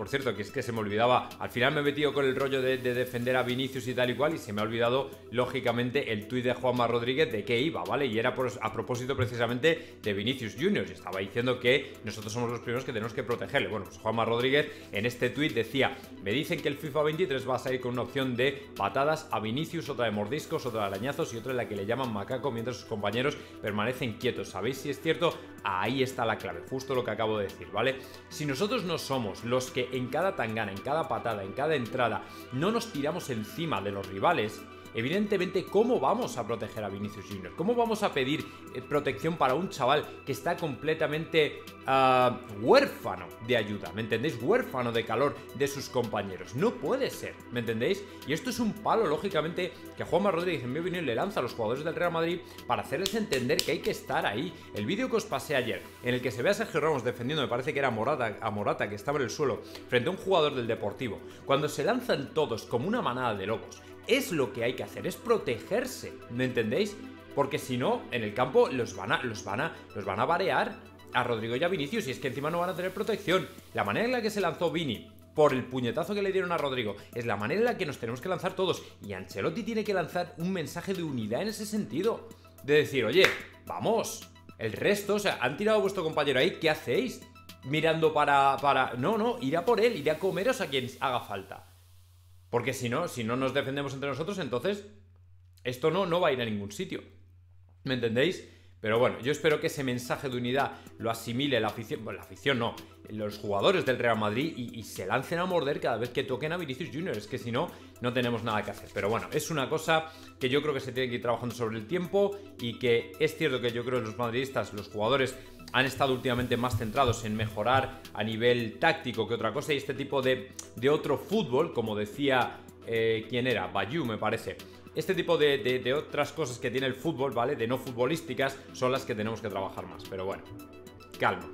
por cierto, que es que se me olvidaba. Al final me he metido con el rollo de, defender a Vinicius y tal y cual, y se me ha olvidado, lógicamente, el tuit de Juanma Rodríguez de qué iba, ¿vale? Y era a propósito precisamente de Vinicius Junior. Y estaba diciendo que nosotros somos los primeros que tenemos que protegerle. Bueno, pues Juanma Rodríguez en este tuit decía: Me dicen que el FIFA 23 va a salir con una opción de patadas a Vinicius, otra de mordiscos, otra de arañazos y otra en la que le llaman macaco mientras sus compañeros permanecen quietos. ¿Sabéis si es cierto? Ahí está la clave, justo lo que acabo de decir, ¿vale? Si nosotros no somos los que en cada tangana, en cada patada, en cada entrada, no nos tiramos encima de los rivales, Evidentemente, ¿cómo vamos a proteger a Vinicius Junior? ¿Cómo vamos a pedir eh, protección para un chaval que está completamente ah, huérfano de ayuda? ¿Me entendéis? Huérfano de calor de sus compañeros. No puede ser, ¿me entendéis? Y esto es un palo, lógicamente, que Juanma Rodríguez en mi opinión le lanza a los jugadores del Real Madrid para hacerles entender que hay que estar ahí. El vídeo que os pasé ayer, en el que se ve a Sergio Ramos defendiendo, me parece que era Morata, a Morata, que estaba en el suelo, frente a un jugador del Deportivo, cuando se lanzan todos como una manada de locos es lo que hay que hacer, es protegerse, ¿me entendéis? Porque si no, en el campo los van a, los van a, los van a barear a Rodrigo y a Vinicius y es que encima no van a tener protección. La manera en la que se lanzó Vini por el puñetazo que le dieron a Rodrigo es la manera en la que nos tenemos que lanzar todos y Ancelotti tiene que lanzar un mensaje de unidad en ese sentido. De decir, oye, vamos, el resto, o sea, han tirado a vuestro compañero ahí, ¿qué hacéis? Mirando para, para... No, no, irá por él, irá a comeros a quien haga falta. Porque si no, si no nos defendemos entre nosotros, entonces esto no, no va a ir a ningún sitio. ¿Me entendéis? Pero bueno, yo espero que ese mensaje de unidad lo asimile la afición, bueno, la afición no, los jugadores del Real Madrid y, se lancen a morder cada vez que toquen a Vinicius Junior. Es que si no, no tenemos nada que hacer. Pero bueno, es una cosa que yo creo que se tiene que ir trabajando sobre el tiempo y que es cierto que yo creo que los madridistas, los jugadores, han estado últimamente más centrados en mejorar a nivel táctico que otra cosa y este tipo de, otro fútbol, como decía, eh, ¿quién era? Bayou me parece. Este tipo de, otras cosas que tiene el fútbol, ¿vale? De no futbolísticas, son las que tenemos que trabajar más. Pero bueno, calma.